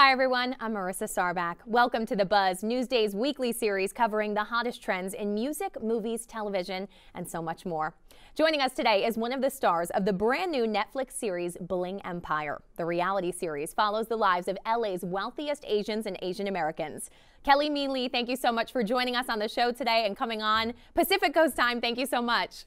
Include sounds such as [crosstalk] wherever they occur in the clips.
Hi, everyone. I'm Marissa Sarback. Welcome to The Buzz, Newsday's weekly series covering the hottest trends in music, movies, television, and so much more. Joining us today is one of the stars of the brand new Netflix series Bling Empire. The reality series follows the lives of LA's wealthiest Asians and Asian Americans. Kelly Mi Li, thank you so much for joining us on the show today and coming on Pacific Coast time. Thank you so much.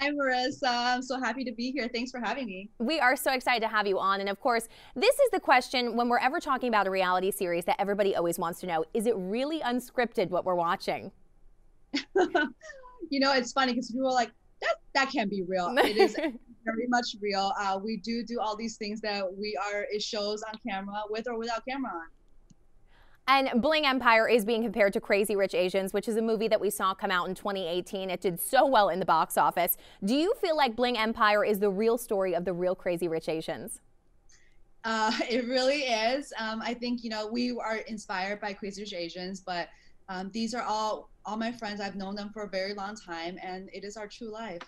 Hi, Marissa. I'm so happy to be here. Thanks for having me. We are so excited to have you on. And of course, this is the question when we're ever talking about a reality series that everybody always wants to know is it really unscripted what we're watching? [laughs] you know, it's funny because people are like, that, that can't be real. [laughs] It is very much real. Uh, we do do all these things that we are, it shows on camera with or without camera on. And Bling Empire is being compared to Crazy Rich Asians, which is a movie that we saw come out in 2018. It did so well in the box office. Do you feel like Bling Empire is the real story of the real Crazy Rich Asians? Uh, [laughs] it really is. Um, I think, you know, we are inspired by Crazy Rich Asians, but um, these are all all my friends. I've known them for a very long time, and it is our true life.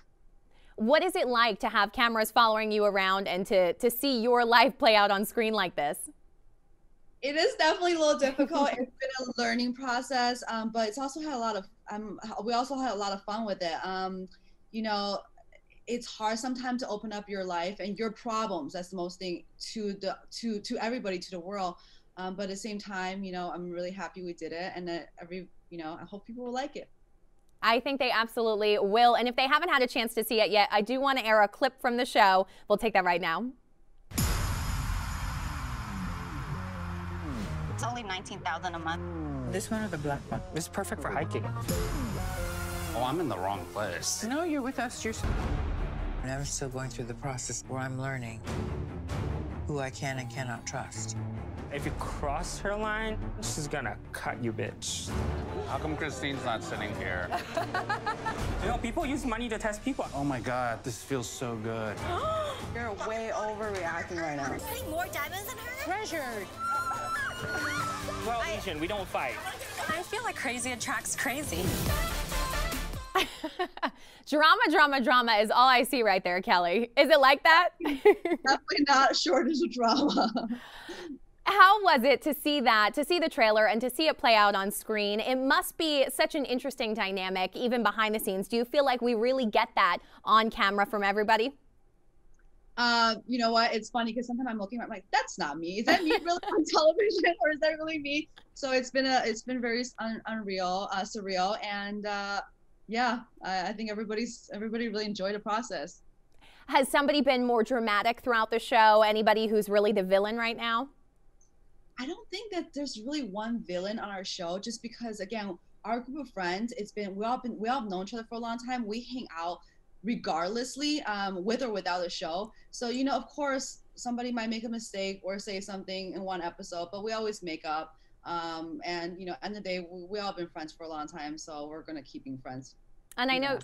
What is it like to have cameras following you around and to, to see your life play out on screen like this? It is definitely a little difficult. it's been a learning process, um, but it's also had a lot of. Um, we also had a lot of fun with it. Um, you know, it's hard sometimes to open up your life and your problems. That's the most thing to the to to everybody to the world. Um, but at the same time, you know, I'm really happy we did it, and that every you know, I hope people will like it. I think they absolutely will. And if they haven't had a chance to see it yet, I do want to air a clip from the show. We'll take that right now. It's only 19000 a month. This one or the black one? It's perfect for hiking. Oh, I'm in the wrong place. No, you're with us. You're... I'm still going through the process where I'm learning who I can and cannot trust. If you cross her line, she's gonna cut you, bitch. How come Christine's not sitting here? [laughs] you know, people use money to test people. Oh my God, this feels so good. [gasps] You're way overreacting right now. Putting more diamonds in her? Treasured. Well, Asian, we don't fight. I feel like crazy attracts crazy. [laughs] drama, drama, drama is all I see right there, Kelly. Is it like that? [laughs] Definitely not shortage of drama. How was it to see that, to see the trailer and to see it play out on screen? It must be such an interesting dynamic, even behind the scenes. Do you feel like we really get that on camera from everybody? Uh, you know what? It's funny because sometimes I'm looking at, like, that's not me. Is that me really [laughs] on television, or is that really me? So it's been a, it's been very un- unreal, uh, surreal, and uh, yeah, I, I think everybody's everybody really enjoyed the process. Has somebody been more dramatic throughout the show? Anybody who's really the villain right now? I don't think that there's really one villain on our show, just because again, our group of friends, it's been we all been we all have known each other for a long time. We hang out regardlessly, um, with or without a show. So, you know, of course, somebody might make a mistake or say something in one episode, but we always make up. Um, and, you know, end of the day, we, we all been friends for a long time, so we're going to keep being friends. And I know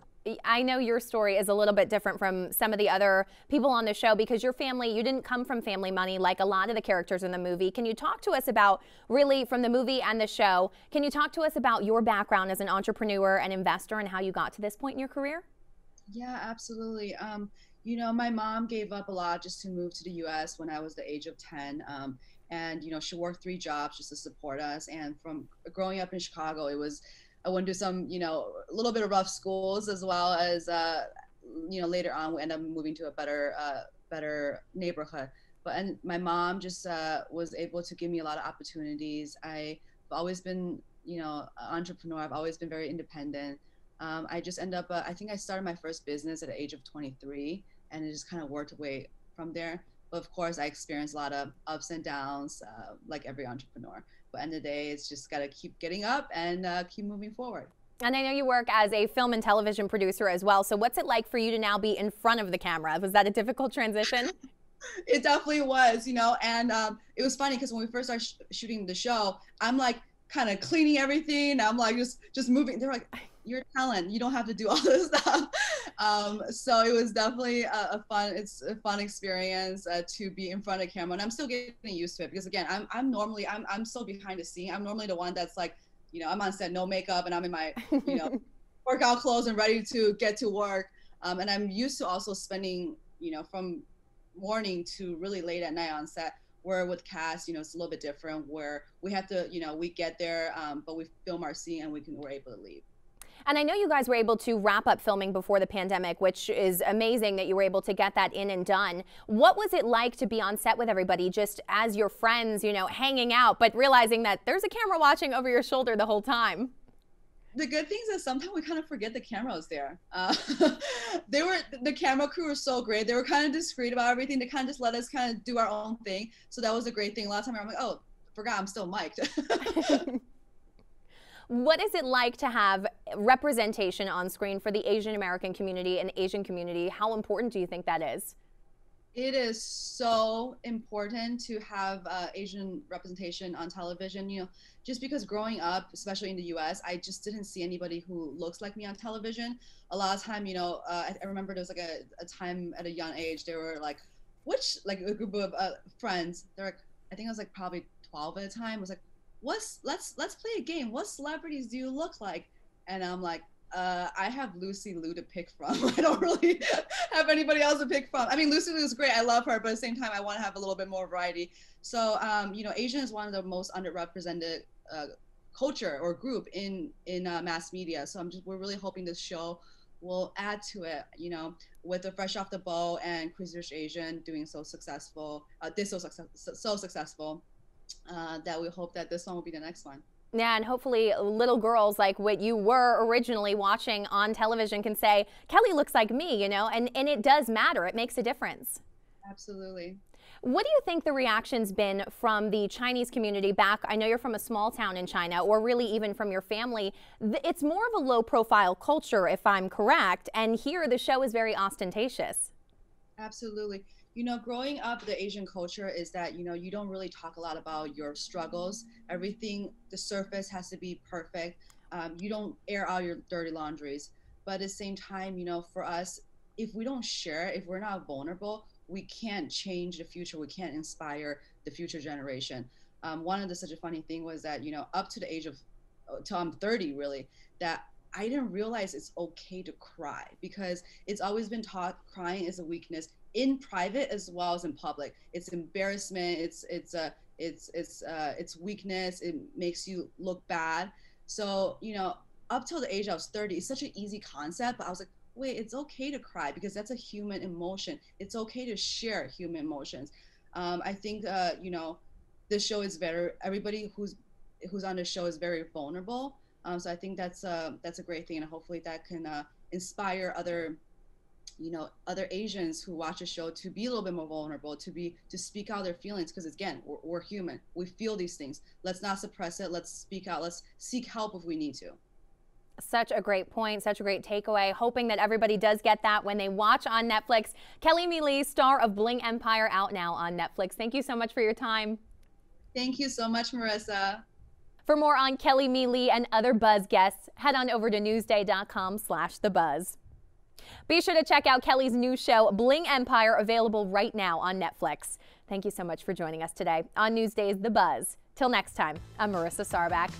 I know your story is a little bit different from some of the other people on the show because your family, you didn't come from family money like a lot of the characters in the movie. Can you talk to us about really from the movie and the show? Can you talk to us about your background as an entrepreneur and investor and how you got to this point in your career? Yeah, absolutely. Um, you know, my mom gave up a lot just to move to the U.S. when I was the age of 10. Um, and, you know, she worked three jobs just to support us. And from growing up in Chicago, it was, I went to some, you know, a little bit of rough schools as well as, uh, you know, later on we ended up moving to a better, uh, better neighborhood. But and my mom just uh, was able to give me a lot of opportunities. I've always been, you know, entrepreneur. I've always been very independent um, I just end up, uh, I think I started my first business at the age of 23 and it just kind of worked away from there. But of course, I experienced a lot of ups and downs, uh, like every entrepreneur. But end of the day, it's just got to keep getting up and uh, keep moving forward. And I know you work as a film and television producer as well. So what's it like for you to now be in front of the camera? Was that a difficult transition? [laughs] it definitely was, you know. And um, it was funny because when we first started sh shooting the show, I'm like kind of cleaning everything. I'm like just just moving. They're like, you're talent. You don't have to do all [laughs] this stuff. Um, so it was definitely a, a, fun. It's a fun experience uh, to be in front of camera, and I'm still getting used to it because again, I'm I'm normally I'm I'm so behind the scene. I'm normally the one that's like, you know, I'm on set, no makeup, and I'm in my you know [laughs] workout clothes and ready to get to work. Um, and I'm used to also spending you know from morning to really late at night on set where with cast, you know, it's a little bit different where we have to, you know, we get there, um, but we film our scene and we can we're able to leave. And I know you guys were able to wrap up filming before the pandemic, which is amazing that you were able to get that in and done. What was it like to be on set with everybody, just as your friends, you know, hanging out, but realizing that there's a camera watching over your shoulder the whole time? the good things is sometimes we kind of forget the camera was there. Uh, [laughs] they were the camera crew was so great. They were kind of discreet about everything. They kind of just let us kind of do our own thing. So that was a great thing. A lot of time I'm like, oh, forgot I'm still mic'd. [laughs] [laughs] what is it like to have representation on screen for the Asian American community and Asian community? How important do you think that is? it is so important to have uh, Asian representation on television. You know, just because growing up, especially in the U.S., I just didn't see anybody who looks like me on television. A lot of time, you know, uh, I, I, remember there was like a, a, time at a young age, they were like, which like a group of uh, friends, they're like, I think I was like probably 12 at the time, was like, what's let's let's play a game. What celebrities do you look like? And I'm like, uh, I have Lucy Liu to pick from. [laughs] I don't really [laughs] have anybody else to pick from. I mean, Lucy Liu is great. I love her, but at the same time, I want to have a little bit more variety. So, um, you know, Asian is one of the most underrepresented uh, culture or group in in uh, mass media. So I'm just we're really hoping this show will add to it. You know, with the Fresh Off the Boat and Crazy Asian doing so successful, uh, this so success so successful uh, that we hope that this one will be the next one. Yeah, and hopefully little girls like what you were originally watching on television can say, Kelly looks like me, you know, and, and it does matter. It makes a difference. Absolutely. What do you think the reaction's been from the Chinese community back? I know you're from a small town in China, or really even from your family. It's more of a low profile culture, if I'm correct. And here the show is very ostentatious. Absolutely you know, growing up, the Asian culture is that, you know, you don't really talk a lot about your struggles. Everything, the surface has to be perfect. Um, you don't air out your dirty laundries. But at the same time, you know, for us, if we don't share, if we're not vulnerable, we can't change the future. We can't inspire the future generation. Um, one of the such a funny thing was that, you know, up to the age of, uh, till I'm 30 really, that I didn't realize it's okay to cry because it's always been taught crying is a weakness in private as well as in public. It's embarrassment. It's it's a uh, it's it's uh, it's weakness. It makes you look bad. So you know, up till the age I was 30, it's such an easy concept. But I was like, wait, it's okay to cry because that's a human emotion. It's okay to share human emotions. Um, I think uh, you know, the show is better. Everybody who's who's on the show is very vulnerable. Um, so I think that's a that's a great thing, and hopefully that can uh, inspire other you know other asians who watch a show to be a little bit more vulnerable to be to speak out their feelings because again we're, we're, human we feel these things let's not suppress it let's speak out let's seek help if we need to such a great point, such a great takeaway. Hoping that everybody does get that when they watch on Netflix. Kelly Li, star of Bling Empire, out now on Netflix. Thank you so much for your time. Thank you so much, Marissa. For more on Kelly Li and other Buzz guests, head on over to newsday.com slash the buzz. Be sure to check out Kelly's new show, Bling Empire, available right now on Netflix. Thank you so much for joining us today on Newsday's The Buzz. Till next time, I'm Marissa Sarback.